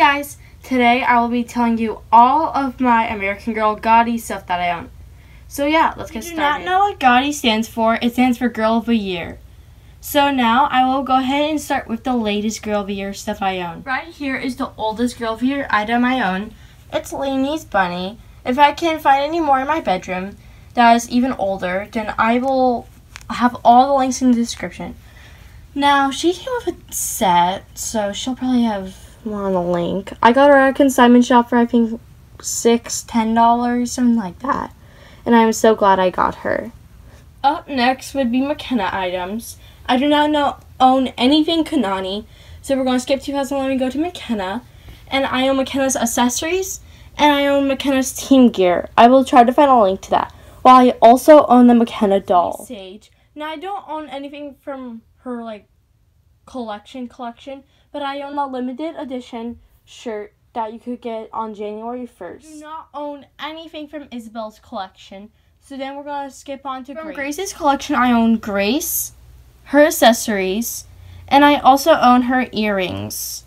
guys, today I will be telling you all of my American Girl GOTY stuff that I own. So yeah, let's get If you started. do not know what GOTY stands for, it stands for Girl of the Year. So now I will go ahead and start with the latest Girl of the Year stuff I own. Right here is the oldest Girl of the Year item I own. It's Lanie's Bunny. If I can find any more in my bedroom that is even older, then I will have all the links in the description. Now, she came with a set, so she'll probably have on the link. I got her at a consignment shop for I think six, ten dollars, something like that. And I'm so glad I got her. Up next would be McKenna items. I do not know own anything Kanani, so we're going to skip 2011 and go to McKenna. And I own McKenna's accessories, and I own McKenna's team gear. I will try to find a link to that. While I also own the McKenna doll. Sage. Now I don't own anything from her like collection collection, but I own a limited edition shirt that you could get on January 1st. do not own anything from Isabelle's collection. So then we're going to skip on to Grace. Grace's collection. I own Grace, her accessories, and I also own her earrings.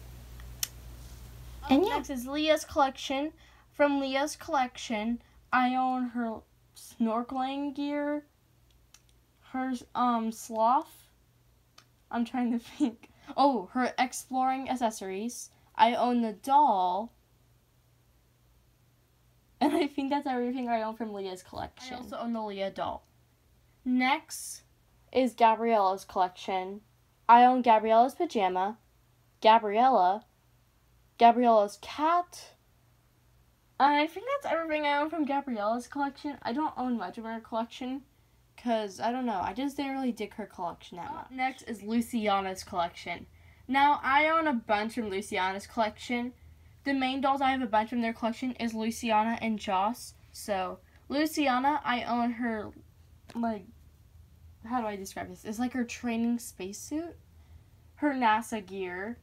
And next is Lea's collection. From Lea's collection, I own her snorkeling gear, her um sloth. I'm trying to think. Oh, her exploring accessories. I own the doll. And I think that's everything I own from Lea's collection. I also own the Lea doll. Next is Gabriela's collection. I own Gabriela's pajama, Gabriela, Gabriela's cat. I think that's everything I own from Gabriela's collection. I don't own much of her collection because I don't know. I just didn't really dig her collection that much. Next is Luciana's collection. Now I own a bunch from Luciana's collection. The main dolls I have a bunch from their collection is Luciana and Joss. So Luciana, I own her like how do I describe this? It's like her training spacesuit, her NASA gear.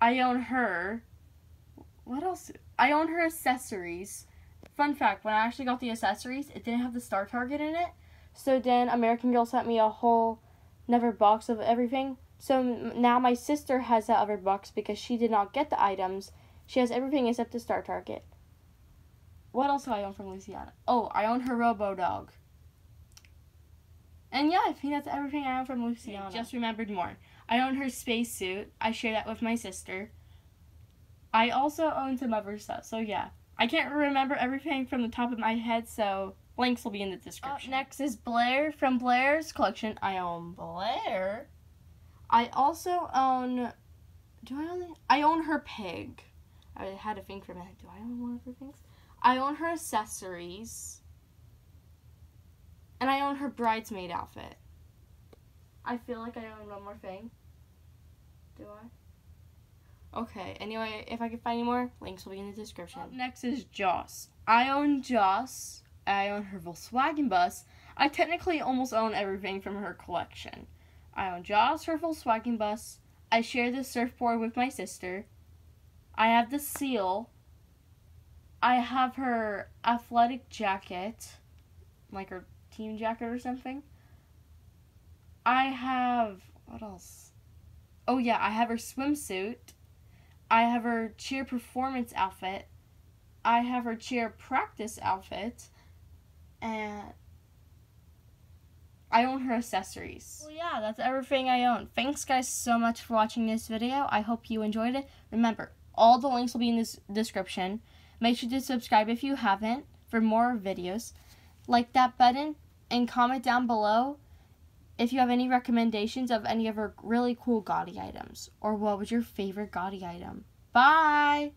I own her. What else? I own her accessories. Fun fact: When I actually got the accessories, it didn't have the Star Target in it. So then American Girl sent me a whole another box of everything. So now my sister has that other box because she did not get the items. She has everything except the Star Target. What else do I own from Luciana? Oh, I own her Robo Dog. And yeah, I think that's everything I own from Luciana. Just remembered more. I own her spacesuit. I share that with my sister. I also own some other stuff. So yeah, I can't remember everything from the top of my head. So links will be in the description. Up next is Blaire from Blaire's collection. I own Blaire. I also own. Do I own? I own her pig. I had a thing for a minute. Do I own one of her things? I own her accessories. And I own her bridesmaid outfit. I feel like I own one more thing. Do I? Okay, anyway, if I can find any more, links will be in the description. Up next is Joss. I own Joss. I own her Volkswagen bus. I technically almost own everything from her collection. I own Joss, her Volkswagen bus. I share the surfboard with my sister. I have the seal. I have her athletic jacket, like her team jacket or something. I have what else? Oh yeah, I have her swimsuit. I have her cheer performance outfit. I have her cheer practice outfit. And I own her accessories. Well, yeah, that's everything I own. Thanks, guys, so much for watching this video. I hope you enjoyed it. Remember, all the links will be in this description. Make sure to subscribe if you haven't for more videos. Like that button and comment down below if you have any recommendations of any of our really cool GOTY items or what was your favorite GOTY item. Bye!